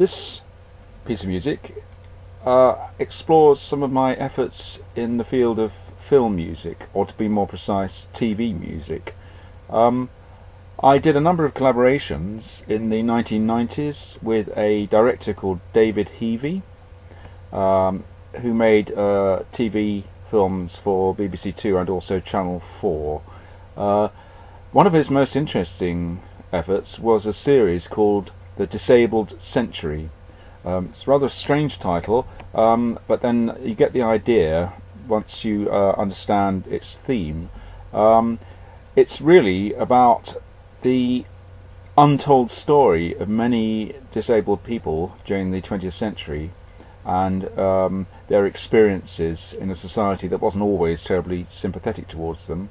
this piece of music uh, explores some of my efforts in the field of film music, or to be more precise, TV music. Um, I did a number of collaborations in the 1990s with a director called David Hevey, um, who made uh, TV films for BBC Two and also Channel 4. Uh, one of his most interesting efforts was a series called The Disabled Century. Um, it's a rather strange title, um, but then you get the idea once you uh, understand its theme. Um, it's really about the untold story of many disabled people during the 20th century and um, their experiences in a society that wasn't always terribly sympathetic towards them.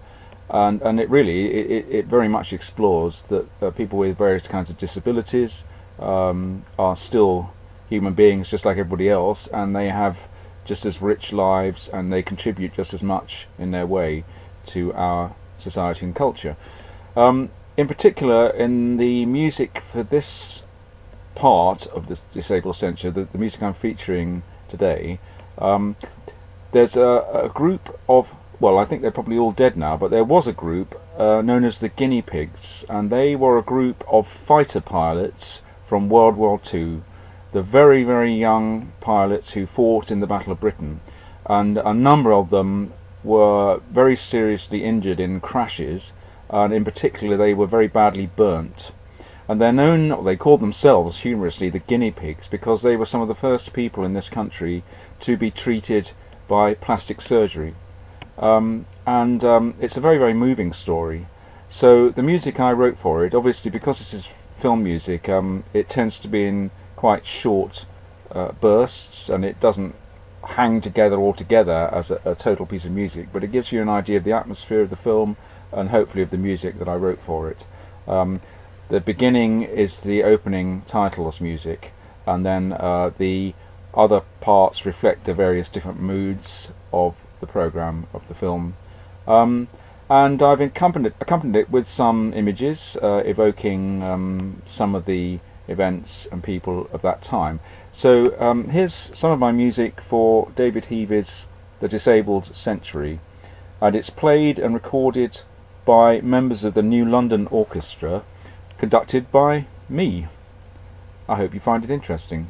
And, and it really, it, it very much explores that uh, people with various kinds of disabilities um, are still human beings just like everybody else, and they have just as rich lives and they contribute just as much in their way to our society and culture. Um, in particular, in the music for this part of the Disabled Century, the, the music I'm featuring today, um, there's a, a, group of, well, I think they're probably all dead now, but there was a group uh, known as the Guinea Pigs, and they were a group of fighter pilots from World War II, the very, very young pilots who fought in the Battle of Britain, and a number of them were very seriously injured in crashes, and in particular, they were very badly burnt. And they're known, they called themselves humorously, the guinea pigs because they were some of the first people in this country to be treated by plastic surgery. Um, and um, it's a very, very moving story. So the music I wrote for it, obviously because this is film music, um, it tends to be in quite short uh, bursts and it doesn't hang together all together as a, a total piece of music, but it gives you an idea of the atmosphere of the film and hopefully of the music that I wrote for it. Um, the beginning is the opening titles music, and then uh, the other parts reflect the various different moods of the program of the film. Um, and I've accompanied, accompanied it with some images uh, evoking um, some of the events and people of that time. So um, here's some of my music for David Hevey's The Disabled Century, and it's played and recorded by members of the New London Orchestra conducted by me. I hope you find it interesting.